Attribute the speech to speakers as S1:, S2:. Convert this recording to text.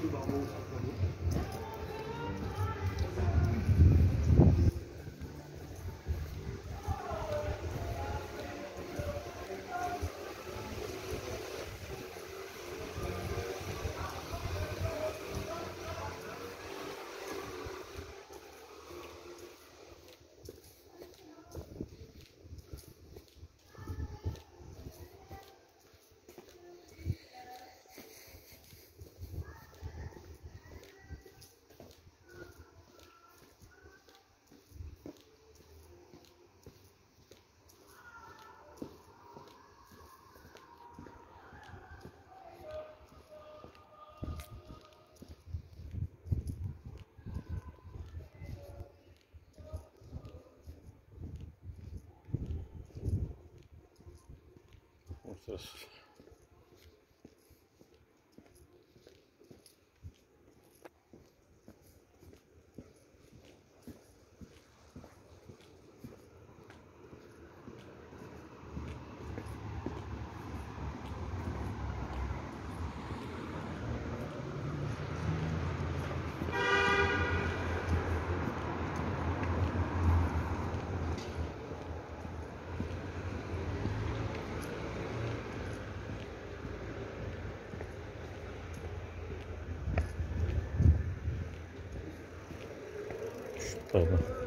S1: Barbeau 就 是そうね。ます。